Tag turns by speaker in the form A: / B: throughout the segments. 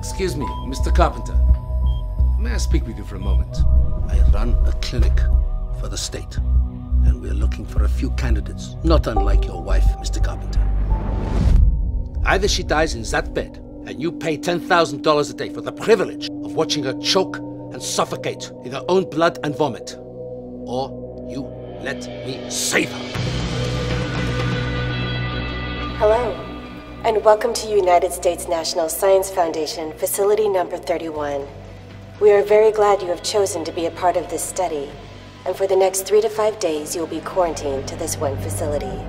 A: Excuse me, Mr. Carpenter. May I speak with you for a moment?
B: I run a clinic for the state, and we're looking for a few candidates, not unlike your wife, Mr. Carpenter. Either she dies in that bed, and you pay $10,000 a day for the privilege of watching her choke and suffocate in her own blood and vomit, or you let me save her.
C: Hello, and welcome to United States National Science Foundation, facility number 31. We are very glad you have chosen to be a part of this study, and for the next three to five days, you will be quarantined to this one facility.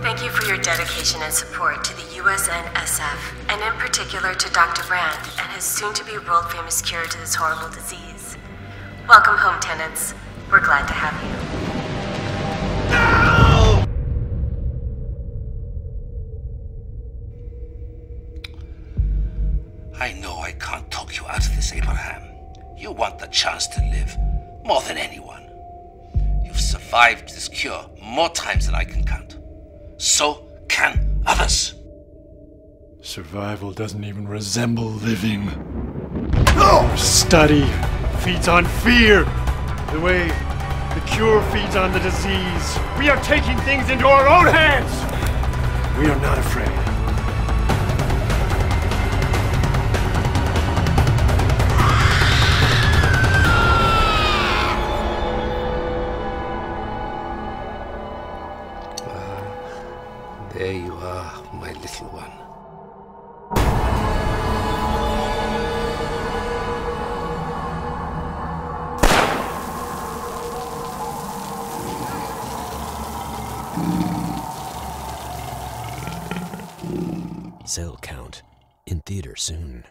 C: Thank you for your dedication and support to the USNSF, and in particular to Dr. Rand and his soon to be world famous cure to this horrible disease. Welcome home, tenants. We're glad to have you.
B: I know I can't talk you out of this, Abraham. You want the chance to live more than anyone. You've survived this cure more times than I can count. So can others.
D: Survival doesn't even resemble living. Our study feeds on fear, the way the cure feeds on the disease. We are taking things into our own hands. We are not afraid.
B: There you are, my little one.
E: Cell Count in theater soon.